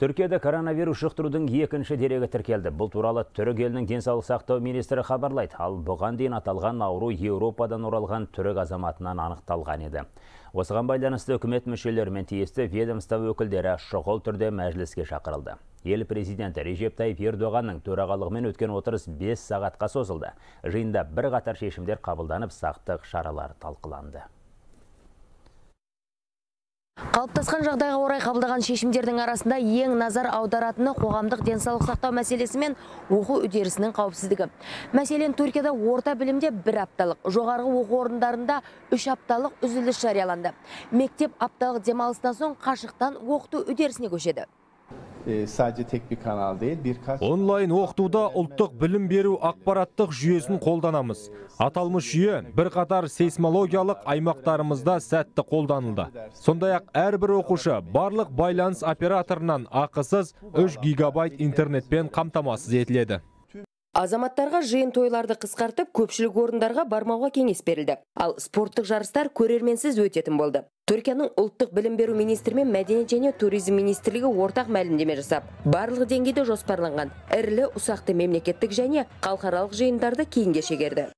Түркияда коронавирус жұқтырудың екінші дерегі тіркелді. Бұл туралы түрік елінің денсаулық сақтау министрі хабарлайды. Ал бұған дейін аталған ауру Еуропадан оралған түрік азаматынан анықталған еді. Осыған байланысты үкімет мүшелері мен тиісті ведомство өкілдері шұғыл түрде мәжіліске шақырылды. Ел президенті Режеп Тайып Ердоғанның төрағалығымен өткен отырыс 5 сағатқа созылды. Жиында бір қатар шешімдер қабылданып, сақтық шаралары талқыланды. Қалыптасқан жағдайға орай қабылдаған шешімдердің арасында ең назар аударатыны қоғамдық денсаулық сақтау мәселесі мен оқу үдерісінің қауіпсіздігі. Мәселен, Түркияда орта білімде бір апталық, жоғарғы оқу орындарында үш апталық үзіліс жарияланды. Мектеп апталық демалыстан соң қашықтан оқыту үдерісіне көшеді sadece tek bir kanal değil birkaç онлайн оқытуда ұлттық білім беру ақпараттық жүйесін қолданамыз. Аталмыш жүйе бірқатар сейсмологиялық аймақтарымызда сәтті қолданылды. Сондай ақ әрбір оқушы барлық байланыс операторынан ақысыз 3 гигабайт интернетпен қамтамасыз етіледі. Азаматтарға жиын тойларды қысқартып, көпшілік орындарға бармауға кеңес берілді. Ал спорттық жарыстар көрерменсіз өтетін болды. Түркияның ұлттық білім беру министрі мен мәдениет және туризм министрлігі ортақ мәлімдеме жасап, барлық деңгейде жоспарланған ірілі ұсақты мемлекеттік және халықаралық жиындарды кейінге шегерді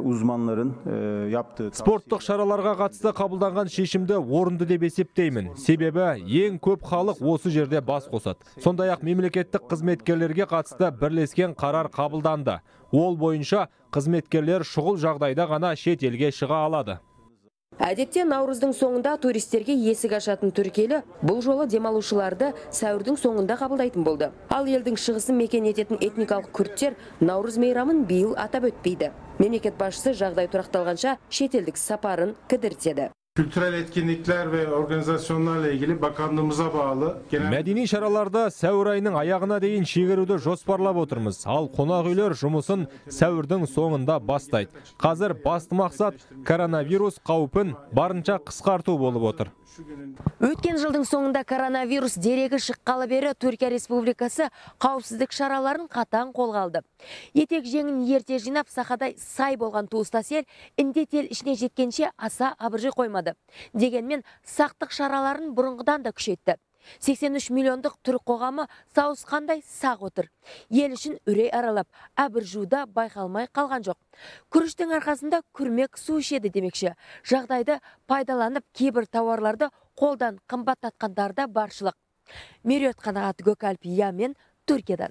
Uzmanların e, yaptığı спорттық шараларға қатысты қабылданған шешімді орынды деп есептеймін себебі ең көп халық осы жерде бас қосады сондай ақ мемлекеттік қызметкерлерге қатысты бірлескен қарар қабылданды ол бойынша қызметкерлер шұғыл жағдайда ғана шет елге шыға алады Әдетте наурыздың соңында туристерге есік ашатын түркелі бұл жолы демалушыларды сәуірдің соңында қабылдайтын болды. Ал елдің шығысын мекен ететін этникалық күрттер наурыз мейрамын биыл атап өтпейді. Мемлекет басшысы жағдай тұрақталғанша шетелдік сапарын кідіртеді kültürel etkinlikler ve organizasyonlarla ilgili bakanlığımıza bağlı genel мәдени шараларды сәуір айының аяғына дейін шегеруді жоспарлап отырмыз ал қонақ үйлер жұмысын сәуірдің соңында бастайды қазір басты мақсат коронавирус қаупін барынша қысқарту болып отыр Өткен жылдың соңында коронавирус дерегі шыққалы бері Түркия Республикасы қауіпсіздік шараларын қатаң қолға алды. Етек жеңін ерте жинап, сақадай сай болған туыстас ел індет ел ішіне жеткенше аса абыржи қоймады. Дегенмен сақтық шараларын бұрынғыдан да күшейтті. 83 миллиондық түрік қоғамы сауысқандай сақ отыр. Ел үшін үрей аралап, жуда байқалмай қалған жоқ. Күріштің арқасында күрмек су ішеді демекші. Жағдайды пайдаланып кейбір тауарларды қолдан қымбаттатқандар да баршылық. Мерет қанағат Ямен Түркиядан.